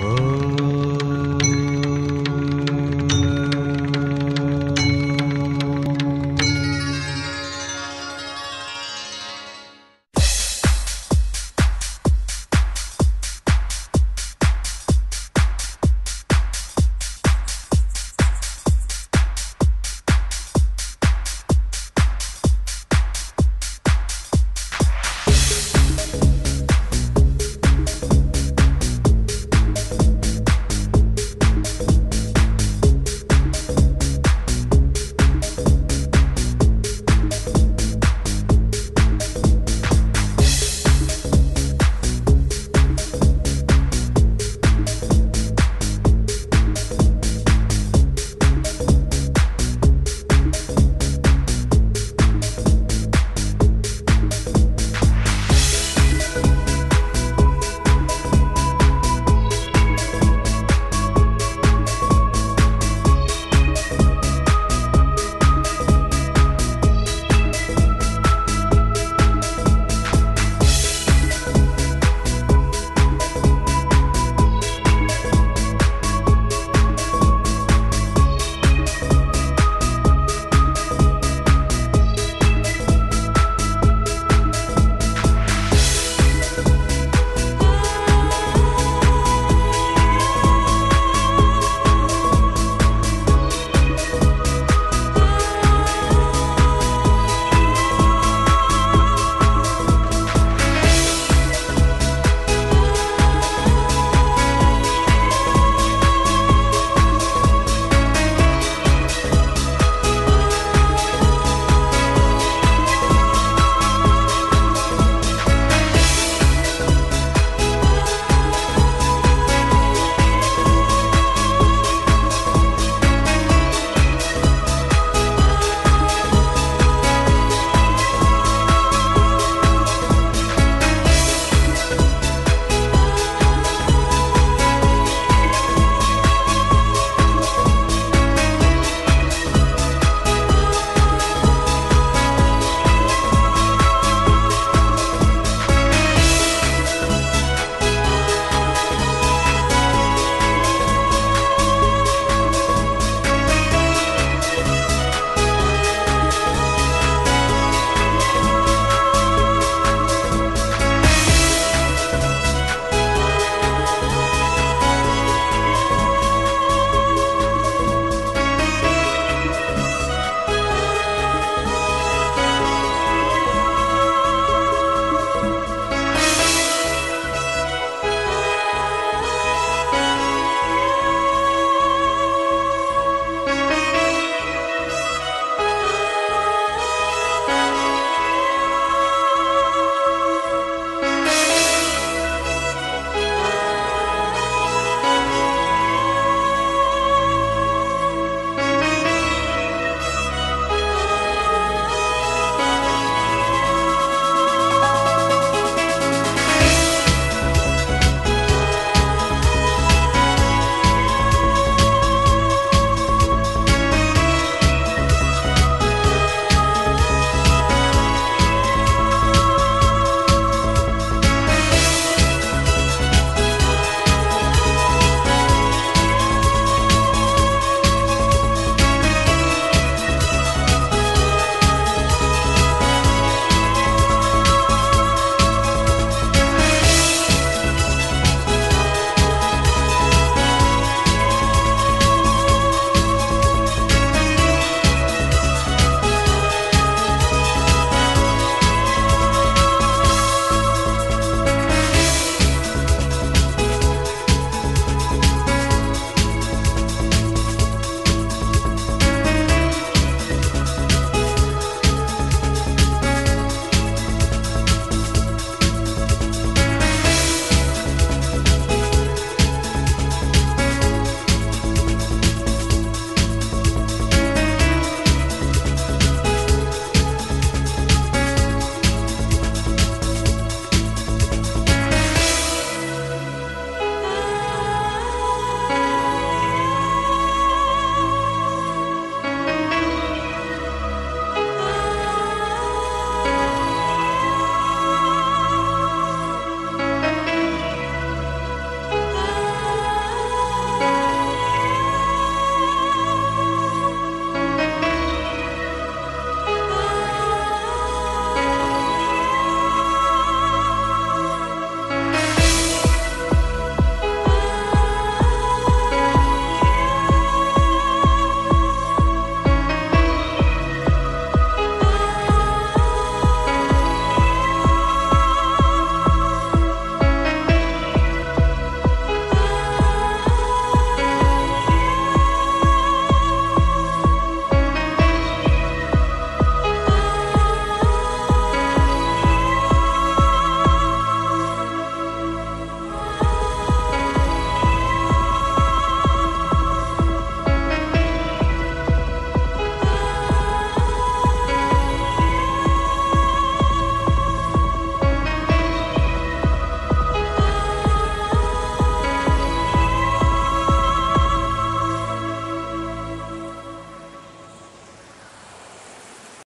Oh.